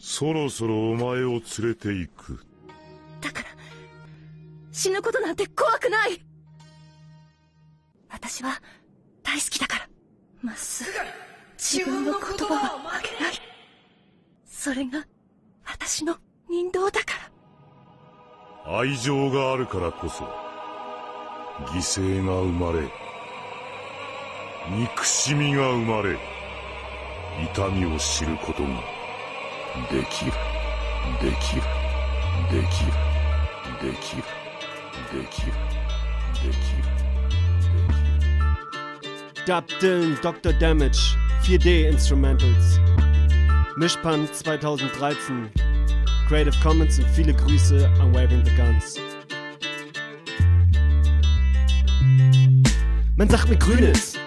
そろそろお前を連れて行く。だから、死ぬことなんて怖くない私は大好きだから。まっすぐ自分の言葉は曲げない。それが私の人道だから。愛情があるからこそ、犠牲が生まれ、憎しみが生まれ、痛みを知ることができる、できる、できる、できる、できる、できる。 Dub Dylan, Dr. Damage, 4D Instrumentals. Mischpan 2013. Creative Commons und viele Grüße an Waving the Guns. Man sagt mir Grünes.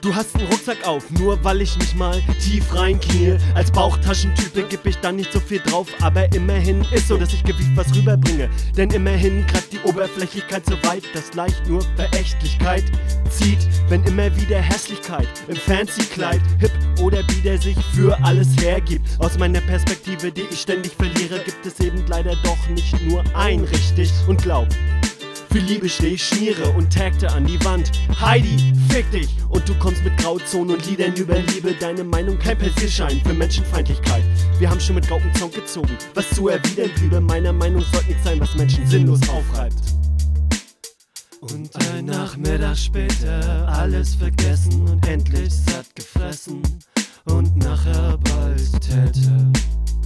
Du hast einen Rucksack auf, nur weil ich mich mal tief reinknie. Als Bauchtaschentype geb ich da nicht so viel drauf, aber immerhin ist so, dass ich Gewicht was rüberbringe. Denn immerhin greift die Oberflächlichkeit so weit, dass leicht nur Verächtlichkeit zieht. Wenn immer wieder Hässlichkeit im Fancy-Kleid, hip oder bieder sich für alles hergibt. Aus meiner Perspektive, die ich ständig verliere, gibt es eben leider doch nicht nur ein richtig. Und glaub, für Liebe steh ich schmiere und tagte an die Wand. Heidi, fick dich! Und du kommst mit Grauzonen und Liedern über Liebe. Deine Meinung kein Persierschein für Menschenfeindlichkeit. Wir haben schon mit Gauken Zong gezogen. Was zu erwidern bliebe, meiner Meinung sollte nichts sein, was Menschen sinnlos aufreibt. Und ein Nachmittag später alles vergessen und endlich satt gefressen und nachher bald täte.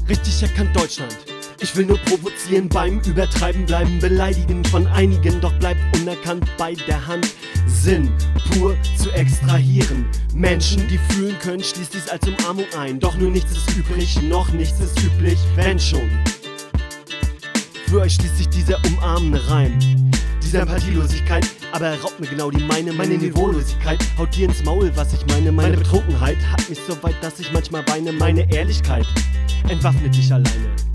Richtig erkannt Deutschland. Ich will nur provozieren beim Übertreiben bleiben, beleidigen von einigen, doch bleibt unerkannt bei der Hand. Sinn pur zu extrahieren. Menschen, die fühlen können, schließt dies als Umarmung ein. Doch nur nichts ist übrig, noch nichts ist üblich, wenn schon. Für euch schließt sich dieser umarmende Reim. Diese Empathielosigkeit, aber er raubt mir genau die meine, meine Niveaulosigkeit. Haut dir ins Maul, was ich meine. Meine Betrunkenheit hat mich so weit, dass ich manchmal weine. Meine Ehrlichkeit entwaffnet dich alleine.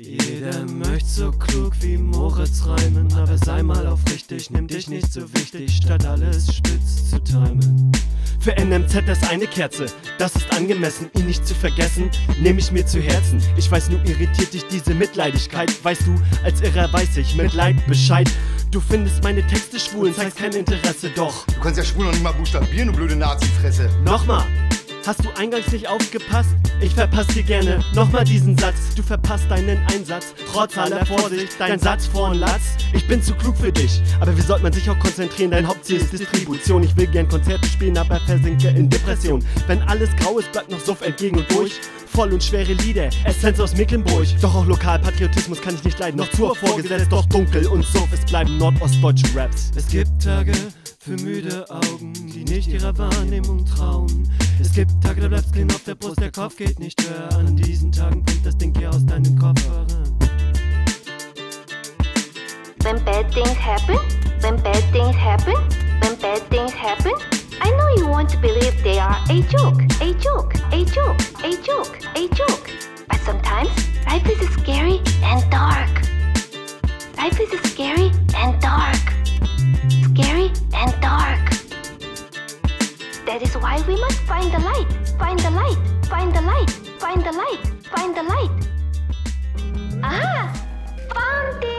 Jeder möchte so klug wie Moritz reimen, aber sei mal aufrichtig, nimm dich nicht so wichtig, statt alles spitz zu timen. Für NMZ das eine Kerze, das ist angemessen, ihn nicht zu vergessen, nehme ich mir zu Herzen. Ich weiß nur, irritiert dich diese Mitleidigkeit, weißt du, als Irrer weiß ich mit Leid Bescheid. Du findest meine Texte schwul und zeigst kein Interesse, doch. Du kannst ja schwul noch nicht mal buchstabieren, du blöde Nazi-Fresse. Nochmal! Hast du eingangs nicht aufgepasst? Ich verpass dir gerne nochmal diesen Satz. Du verpasst deinen Einsatz, trotz aller Vorsicht. Dein Satz vor und Latz. Ich bin zu klug für dich, aber wie sollte man sich auch konzentrieren? Dein Hauptziel ist Distribution. Ich will gern Konzerte spielen, aber versinke in Depression. Wenn alles grau ist, bleibt noch Suff entgegen und durch. Voll und schwere Lieder, Essenz aus Mecklenburg. Doch auch Lokalpatriotismus kann ich nicht leiden. Noch zu vorgesetzt, doch dunkel und Suff. Es bleiben nordostdeutsche Raps. Es gibt Tage für müde Augen, die nicht ihrer Wahrnehmung trauen. Es gibt Tage, da bleibt's clean auf der Brust, der Kopf geht nicht höher. An diesen Tagen das Ding hier aus. When bad things happen, when bad things happen, when bad things happen, I know you want to believe they are a joke, a joke, a joke, a joke, a joke. But sometimes life is scary and dark. Life is scary why we must find the light, find the light, find the light, find the light, find the light. Aha! Found it!